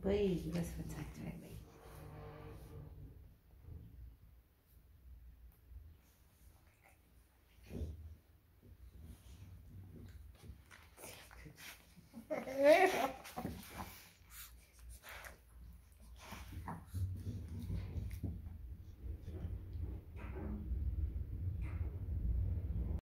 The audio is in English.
Păi, răsfățat trebuie. Yeah.